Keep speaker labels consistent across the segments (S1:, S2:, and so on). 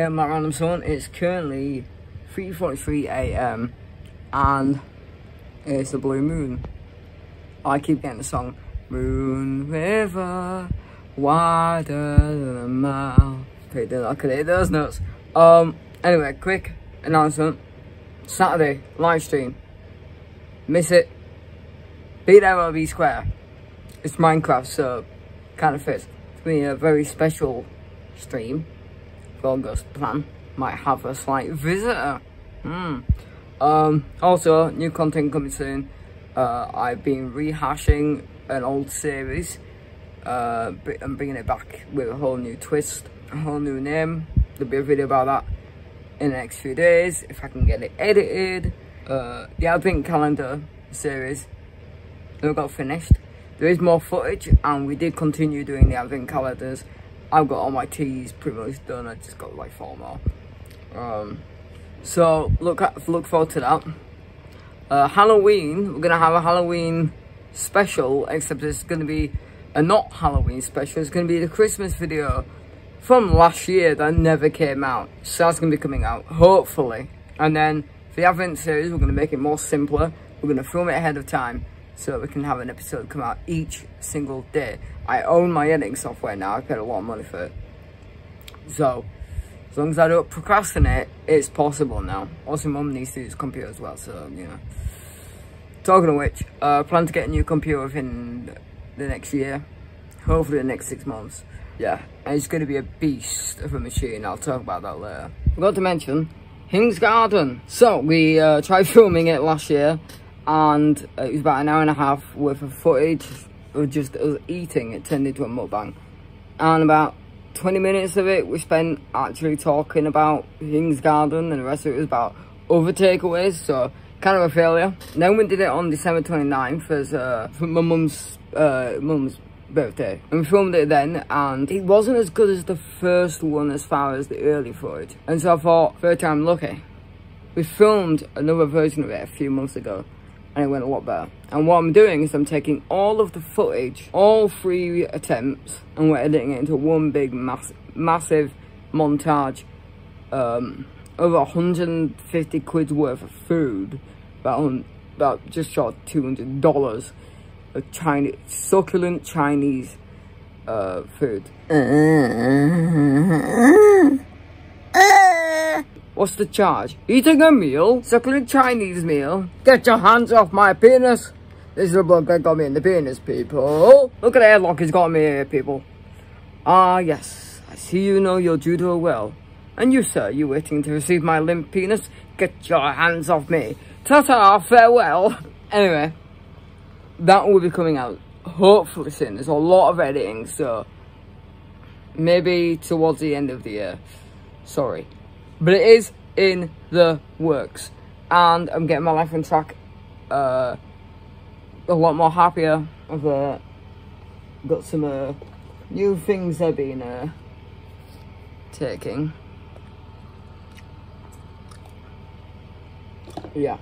S1: I'm That Random Someone. It's currently 3.43 a.m. and it's the blue moon. I keep getting the song Moon River, wider than a mile. Okay, I could hit those notes. Um, anyway, quick announcement. Saturday, live stream. Miss it. Be there or be square. It's Minecraft, so kind of fits. It's going to be a very special stream. August plan. Might have a slight visitor. Hmm. Um, also, new content coming soon. Uh, I've been rehashing an old series. Uh, I'm bringing it back with a whole new twist, a whole new name. There'll be a video about that in the next few days if I can get it edited. Uh, the Advent Calendar series never got finished. There is more footage and we did continue doing the Advent Calendars. I've got all my teas pretty much done. I just got like four more. Um, so look at, look forward to that. Uh, Halloween, we're gonna have a Halloween special, except it's gonna be a not Halloween special. It's gonna be the Christmas video from last year that never came out. So that's gonna be coming out, hopefully. And then for the Advent series, we're gonna make it more simpler. We're gonna film it ahead of time so we can have an episode come out each single day. I own my editing software now. I paid a lot of money for it. So as long as I don't procrastinate, it's possible now. Also, mum needs to use computer as well, so, you know. Talking of which, uh, plan to get a new computer within the next year. Hopefully the next six months. Yeah, and it's going to be a beast of a machine. I'll talk about that later. Forgot to mention, Hings Garden. So, we uh, tried filming it last year, and it was about an hour and a half worth of footage of just us eating. It turned into a mukbang. And about 20 minutes of it we spent actually talking about Hings Garden and the rest of it was about other takeaways, so kind of a failure. Then we did it on December 29th as uh, for my mum's, uh, mum's birthday. And we filmed it then and it wasn't as good as the first one as far as the early footage. And so I thought, third time lucky. We filmed another version of it a few months ago and it went a lot better. And what I'm doing is I'm taking all of the footage, all three attempts, and we're editing it into one big mass massive montage. Um, over 150 quid's worth of food, about, about just short $200 of Chinese, succulent Chinese uh, food. What's the charge? Eating a meal? Succulent Chinese meal? Get your hands off my penis! This is the bloke that got me in the penis, people. Look at the headlock he's got me here, people. Ah, yes. I see you know your judo well. And you, sir, you waiting to receive my limp penis? Get your hands off me. Ta-ta, farewell. Anyway, that will be coming out hopefully soon. There's a lot of editing, so maybe towards the end of the year. Sorry but it is in the works. And I'm getting my life on track uh, a lot more happier. I've uh, got some uh, new things I've been uh, taking. Yeah.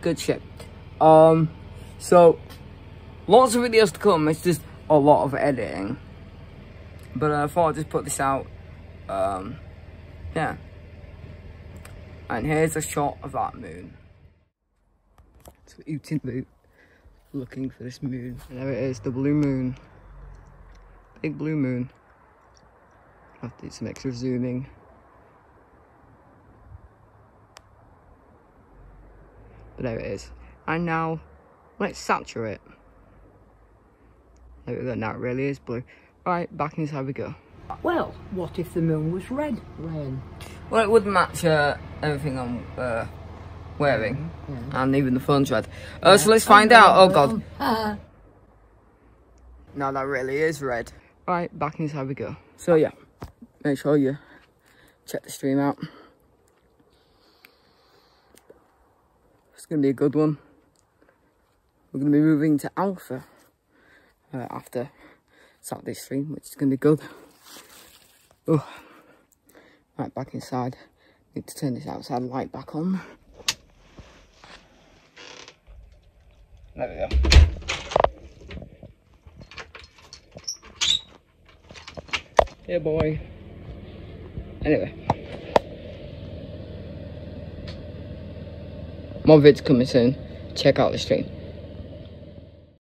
S1: Good shit. Um so lots of videos to come. It's just a lot of editing but uh, I thought I'd just put this out. Um, yeah. And here's a shot of that moon. So Utin boot looking for this moon. And there it is, the blue moon. Big blue moon. I'll have to do some extra zooming. But there it is. And now, let's saturate. There we go, now it really is blue. Right, back inside we go.
S2: Well, what if the moon was red, Rain?
S1: Well, it would match uh, everything I'm uh, wearing, yeah. and even the phone's red. Uh, yeah. So let's find oh, out. Oh god. Uh. no, that really is red. Right, back inside we go. So yeah, make sure you check the stream out. It's gonna be a good one. We're gonna be moving to Alpha uh, after Saturday stream, which is going to be good. Oh, right, back inside. Need to turn this outside light back on. There we go. Yeah, boy. Anyway. More vids coming soon. Check out the stream.